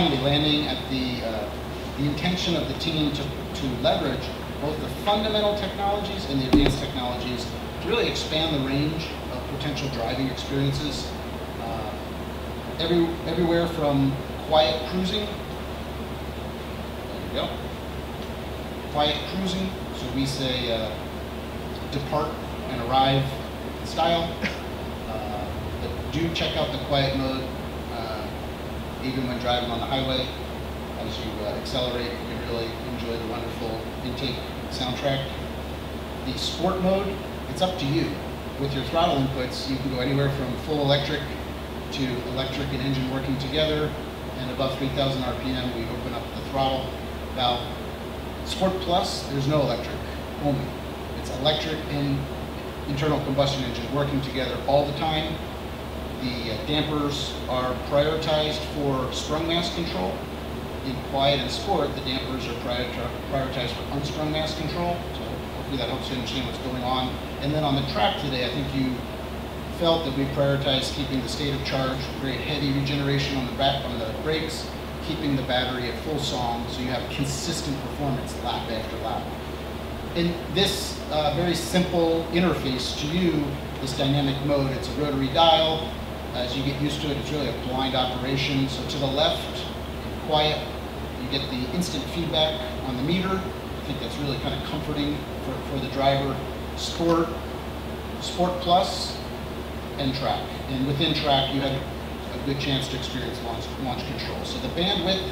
finally landing at the, uh, the intention of the team to, to leverage both the fundamental technologies and the advanced technologies to really expand the range of potential driving experiences. Uh, every, everywhere from quiet cruising, there you go, quiet cruising, so we say uh, depart and arrive style, uh, but do check out the quiet mode even when driving on the highway. As you uh, accelerate, you really enjoy the wonderful intake soundtrack. The sport mode, it's up to you. With your throttle inputs, you can go anywhere from full electric to electric and engine working together. And above 3,000 RPM, we open up the throttle valve. Sport Plus, there's no electric, only. It's electric and internal combustion engine working together all the time. The uh, dampers are prioritized for sprung mass control. In quiet and sport, the dampers are prioritized for unsprung mass control. So hopefully that helps you understand what's going on. And then on the track today, I think you felt that we prioritized keeping the state of charge, very heavy regeneration on the back on the brakes, keeping the battery at full song so you have consistent performance lap after lap. In this uh, very simple interface to you, this dynamic mode, it's a rotary dial. As you get used to it, it's really a blind operation. So to the left, quiet, you get the instant feedback on the meter. I think that's really kind of comforting for, for the driver. Sport, Sport Plus, and Track. And within Track, you have a good chance to experience launch, launch control. So the bandwidth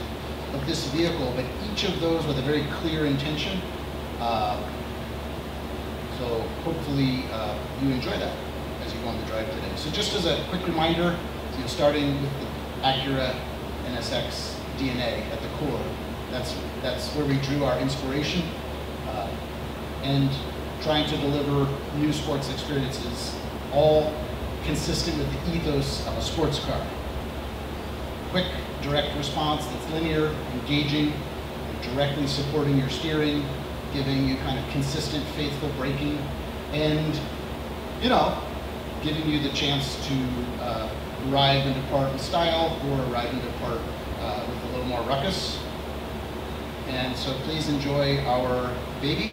of this vehicle, but each of those with a very clear intention. Uh, so hopefully uh, you enjoy that as you go on the drive today. So just as a quick reminder, you know, starting with the Acura NSX DNA at the core, that's, that's where we drew our inspiration. Uh, and trying to deliver new sports experiences, all consistent with the ethos of a sports car. Quick, direct response that's linear, engaging, directly supporting your steering, giving you kind of consistent, faithful braking, and, you know, giving you the chance to uh, arrive and depart in style or arrive and depart uh, with a little more ruckus. And so please enjoy our baby.